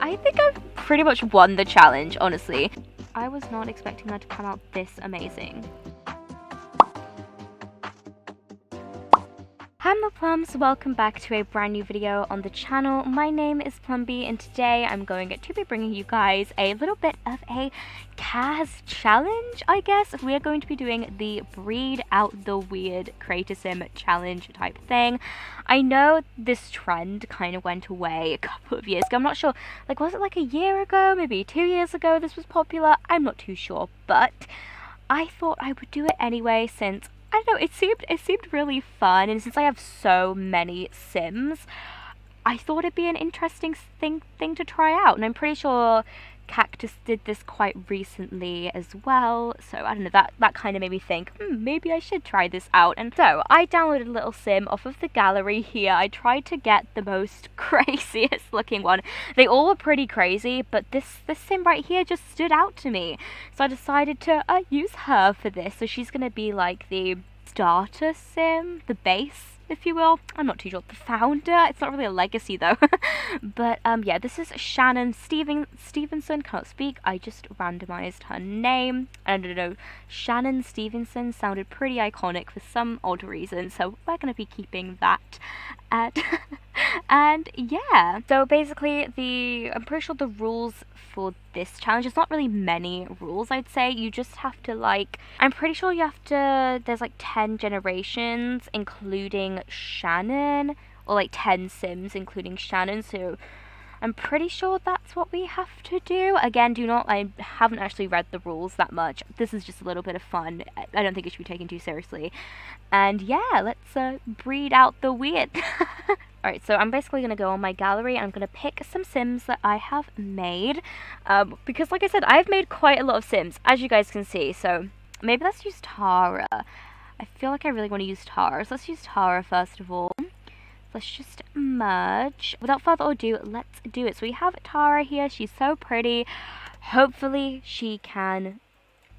I think I've pretty much won the challenge, honestly. I was not expecting that to come out this amazing. Hello Plums, welcome back to a brand new video on the channel. My name is Plumbie and today I'm going to be bringing you guys a little bit of a CAS challenge, I guess. We are going to be doing the Breed Out the Weird Create a Sim challenge type thing. I know this trend kind of went away a couple of years ago. I'm not sure, like was it like a year ago, maybe two years ago this was popular? I'm not too sure, but I thought I would do it anyway since I don't know, it seemed it seemed really fun and since I have so many Sims, I thought it'd be an interesting thing thing to try out and I'm pretty sure Kactus did this quite recently as well, so I don't know, that, that kind of made me think, hmm, maybe I should try this out. And so, I downloaded a little sim off of the gallery here. I tried to get the most craziest looking one. They all were pretty crazy, but this, this sim right here just stood out to me. So I decided to uh, use her for this. So she's going to be like the starter sim, the base if you will. I'm not too sure. The founder, it's not really a legacy though. but um, yeah, this is Shannon Steven Stevenson. Can't speak. I just randomized her name. I don't know. Shannon Stevenson sounded pretty iconic for some odd reason, so we're gonna be keeping that. At and yeah, so basically the I'm pretty sure the rules for this challenge it's not really many rules I'd say you just have to like I'm pretty sure you have to there's like 10 generations including Shannon or like 10 sims including Shannon so I'm pretty sure that's what we have to do. Again, do not, I haven't actually read the rules that much. This is just a little bit of fun. I don't think it should be taken too seriously. And yeah, let's uh, breed out the weird. Alright, so I'm basically going to go on my gallery I'm going to pick some Sims that I have made. Um, because like I said, I've made quite a lot of Sims, as you guys can see. So maybe let's use Tara. I feel like I really want to use Tara. So let's use Tara first of all. Let's just merge. Without further ado, let's do it. So we have Tara here. She's so pretty. Hopefully she can,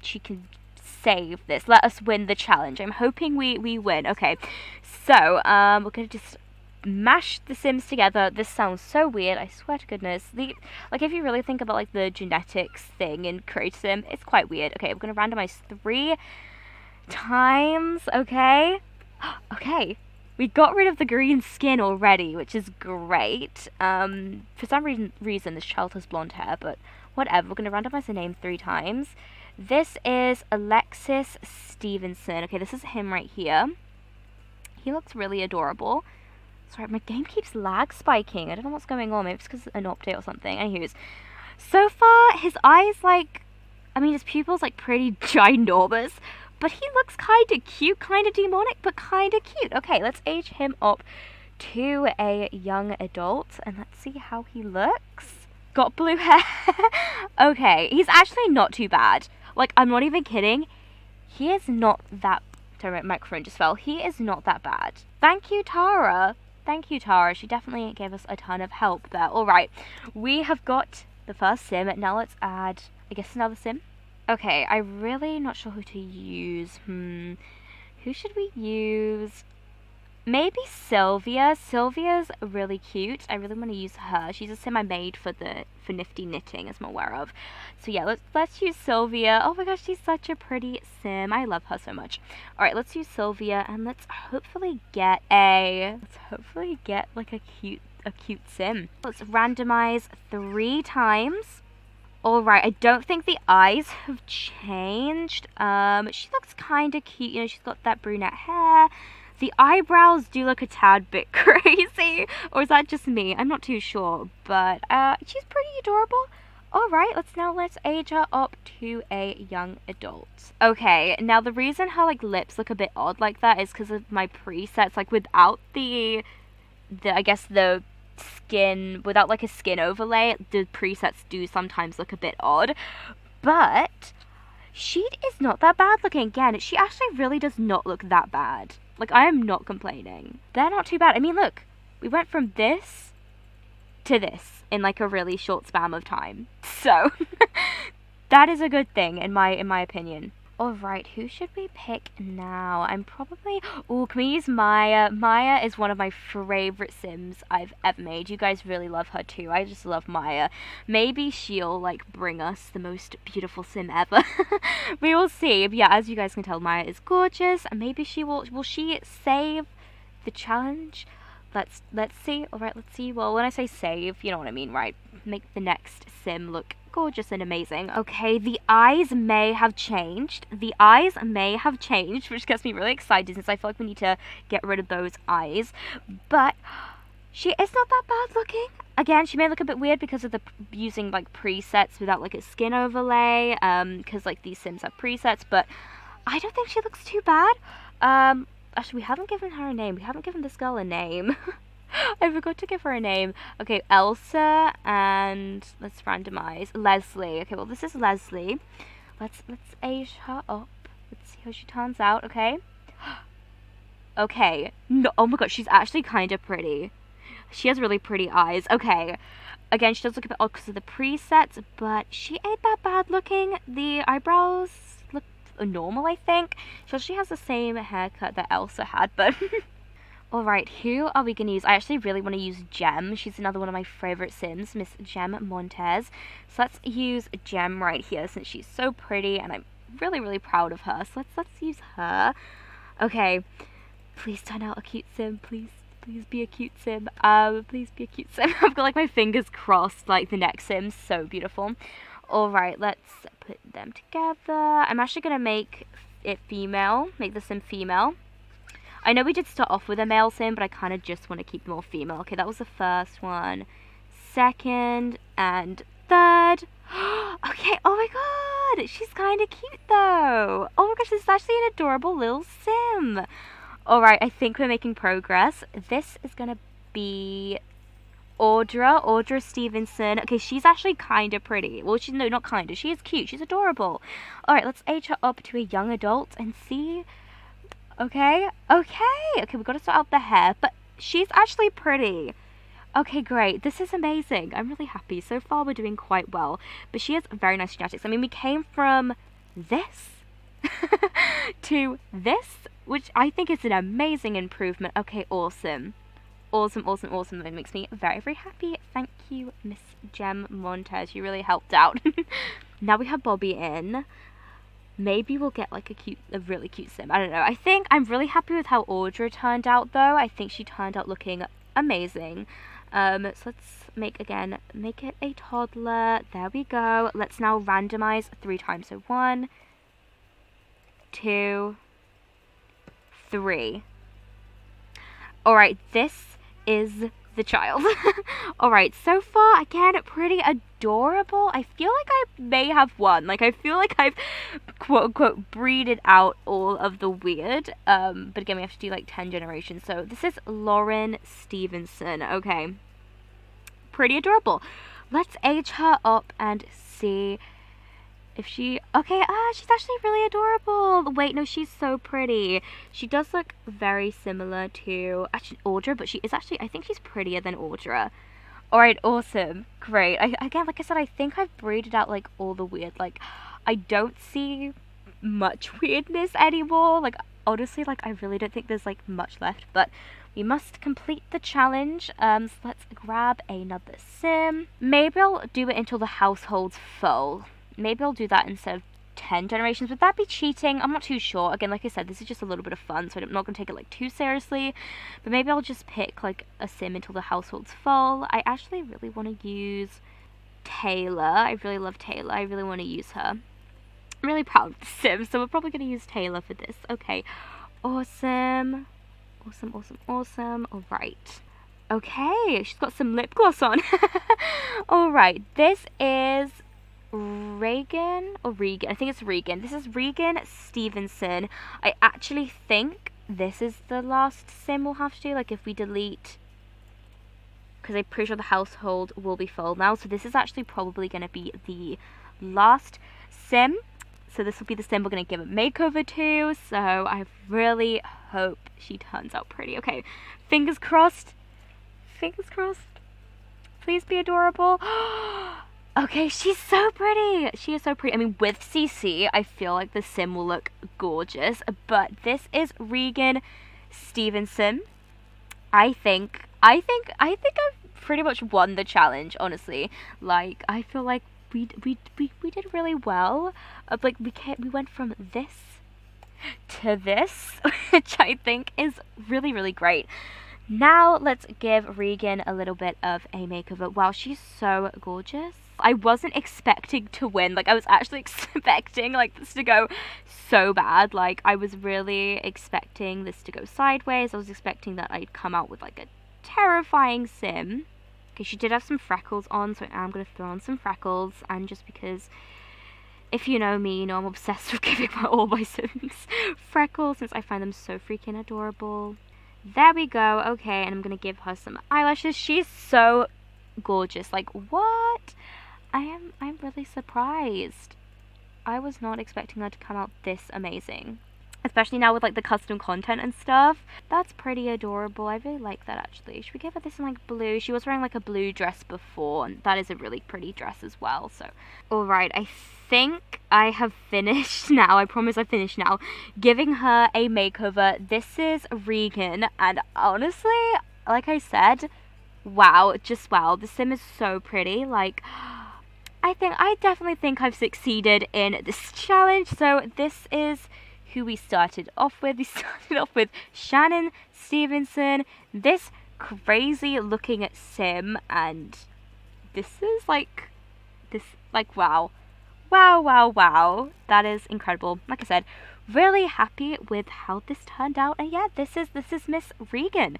she can save this. Let us win the challenge. I'm hoping we, we win. Okay, so um, we're going to just mash the Sims together. This sounds so weird. I swear to goodness. The Like, if you really think about, like, the genetics thing in Create Sim, it's quite weird. Okay, we're going to randomize three times. Okay. okay we got rid of the green skin already, which is great. Um, for some reason, reason this child has blonde hair, but whatever. We're to randomize the name three times. This is Alexis Stevenson. Okay, this is him right here. He looks really adorable. Sorry, my game keeps lag spiking. I don't know what's going on. Maybe it's because an update or something. Anyways, so far, his eyes, like, I mean, his pupils, like, pretty ginormous. But he looks kind of cute, kind of demonic, but kind of cute. Okay, let's age him up to a young adult and let's see how he looks. Got blue hair. okay, he's actually not too bad. Like, I'm not even kidding. He is not that... Sorry, my microphone just fell. He is not that bad. Thank you, Tara. Thank you, Tara. She definitely gave us a ton of help there. Alright, we have got the first sim. Now let's add, I guess, another sim. Okay, I'm really not sure who to use. Hmm. Who should we use? Maybe Sylvia. Sylvia's really cute. I really want to use her. She's a sim I made for the for Nifty Knitting, as I'm aware of. So yeah, let's let's use Sylvia. Oh my gosh, she's such a pretty sim. I love her so much. All right, let's use Sylvia, and let's hopefully get a let's hopefully get like a cute a cute sim. Let's randomize three times. Alright, I don't think the eyes have changed. Um, she looks kind of cute. You know, she's got that brunette hair. The eyebrows do look a tad bit crazy. Or is that just me? I'm not too sure. But uh, she's pretty adorable. Alright, let's now let's age her up to a young adult. Okay, now the reason her like lips look a bit odd like that is because of my presets. Like without the, the I guess the skin, without like a skin overlay, the presets do sometimes look a bit odd. But she is not that bad looking. Again, she actually really does not look that bad. Like, I am not complaining. They're not too bad. I mean, look, we went from this to this in like a really short span of time. So, that is a good thing in my in my opinion. Alright, who should we pick now? I'm probably... Oh, can we use Maya? Maya is one of my favourite Sims I've ever made. You guys really love her too. I just love Maya. Maybe she'll, like, bring us the most beautiful Sim ever. we will see. But yeah, as you guys can tell, Maya is gorgeous. And maybe she will... Will she save the challenge? Let's, let's see. Alright, let's see. Well, when I say save, you know what I mean, right? Make the next Sim look gorgeous and amazing. Okay, the eyes may have changed. The eyes may have changed, which gets me really excited since I feel like we need to get rid of those eyes. But she is not that bad looking. Again, she may look a bit weird because of the using like presets without like a skin overlay, um, because like these Sims have presets, but I don't think she looks too bad. Um, actually, we haven't given her a name. We haven't given this girl a name. I forgot to give her a name. Okay, Elsa and let's randomize. Leslie. Okay, well this is Leslie. Let's let's age her up. Let's see how she turns out, okay? okay. No oh my god, she's actually kinda pretty. She has really pretty eyes. Okay. Again, she does look a bit odd because of the presets, but she ain't that bad looking. The eyebrows look normal, I think. She actually has the same haircut that Elsa had, but Alright, who are we going to use? I actually really want to use Gem. She's another one of my favourite Sims, Miss Gem Montez. So let's use Gem right here since she's so pretty and I'm really, really proud of her. So let's, let's use her. Okay, please turn out a cute Sim, please. Please be a cute sim. Um, please be a cute sim. I've got like my fingers crossed like the next sim. So beautiful. Alright, let's put them together. I'm actually going to make it female. Make the sim female. I know we did start off with a male sim, but I kind of just want to keep them all female. Okay, that was the first one. Second and third. okay, oh my god, she's kind of cute though. Oh my gosh, this is actually an adorable little sim. Alright, I think we're making progress. This is going to be Audra, Audra Stevenson. Okay, she's actually kind of pretty. Well, she's, no, not kind of. She is cute. She's adorable. Alright, let's age her up to a young adult and see Okay, okay, okay, we've got to sort out the hair, but she's actually pretty. Okay, great. This is amazing. I'm really happy. So far, we're doing quite well. But she has very nice genetics. I mean, we came from this to this, which I think is an amazing improvement. Okay, awesome. Awesome, awesome, awesome. That makes me very, very happy. Thank you, Miss Gem Montez. You really helped out. now we have Bobby in maybe we'll get like a cute, a really cute sim. I don't know. I think I'm really happy with how Audra turned out though. I think she turned out looking amazing. Um, so let's make, again, make it a toddler. There we go. Let's now randomize three times. So one, two, three. Alright, this is the child. Alright, so far, again, pretty adorable. I feel like I may have won. Like, I feel like I've, quote unquote, breeded out all of the weird. Um, but again, we have to do, like, 10 generations. So, this is Lauren Stevenson. Okay. Pretty adorable. Let's age her up and see if she okay ah she's actually really adorable wait no she's so pretty she does look very similar to actually audra but she is actually i think she's prettier than audra all right awesome. Great. I, again like i said i think i've breeded out like all the weird like i don't see much weirdness anymore. Like honestly like i really don't think there's like much left but we must complete the challenge. Um so let's grab another sim. Maybe i'll do it until the household's full maybe I'll do that instead of 10 generations. Would that be cheating? I'm not too sure. Again, like I said, this is just a little bit of fun, so I'm not going to take it like too seriously. But maybe I'll just pick like a sim until the household's full. I actually really want to use Taylor. I really love Taylor. I really want to use her. I'm really proud of the sim, so we're probably going to use Taylor for this. Okay, awesome. Awesome, awesome, awesome. All right. Okay, she's got some lip gloss on. All right, this is Reagan or Regan. I think it's Regan. This is Regan Stevenson. I actually think this is the last sim we'll have to do. Like if we delete, because I'm pretty sure the household will be full now. So this is actually probably going to be the last sim. So this will be the sim we're going to give a makeover to. So I really hope she turns out pretty. Okay, fingers crossed. Fingers crossed. Please be adorable. Okay, she's so pretty. She is so pretty. I mean, with CC, I feel like the sim will look gorgeous. But this is Regan Stevenson. I think, I think, I think I've pretty much won the challenge, honestly. Like, I feel like we, we, we, we did really well. Uh, like, we, can't, we went from this to this, which I think is really, really great. Now let's give Regan a little bit of a makeover. Wow, she's so gorgeous. I wasn't expecting to win. Like I was actually expecting like this to go so bad. Like I was really expecting this to go sideways. I was expecting that I'd come out with like a terrifying sim. Okay, she did have some freckles on, so I'm gonna throw on some freckles and just because if you know me, you know I'm obsessed with giving my all my Sims freckles since I find them so freaking adorable. There we go. Okay, and I'm going to give her some eyelashes. She's so gorgeous. Like, what? I am, I'm really surprised. I was not expecting her to come out this amazing especially now with like the custom content and stuff. That's pretty adorable. I really like that actually. Should we give her this in like blue? She was wearing like a blue dress before and that is a really pretty dress as well. So, alright, I think I have finished now. I promise I finished now. Giving her a makeover. This is Regan and honestly, like I said, wow, just wow. The sim is so pretty. Like, I think, I definitely think I've succeeded in this challenge. So this is who we started off with. We started off with Shannon Stevenson, this crazy looking sim, and this is like, this, like, wow. Wow, wow, wow. That is incredible. Like I said, really happy with how this turned out. And yeah, this is, this is Miss Regan.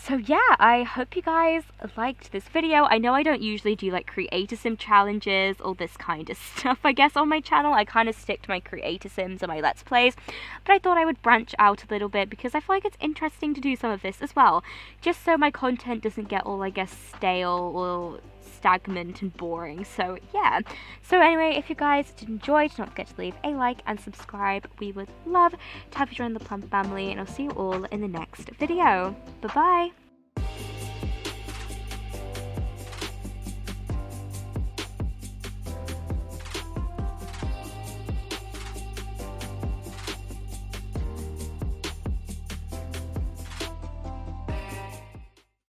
So yeah, I hope you guys liked this video. I know I don't usually do like create a sim challenges, all this kind of stuff I guess on my channel. I kind of stick to my creator sims and my let's plays, but I thought I would branch out a little bit because I feel like it's interesting to do some of this as well, just so my content doesn't get all I guess stale or stagnant and boring. So yeah. So anyway, if you guys did enjoy, do not forget to leave a like and subscribe. We would love to have you join the Plum family and I'll see you all in the next video. Bye bye!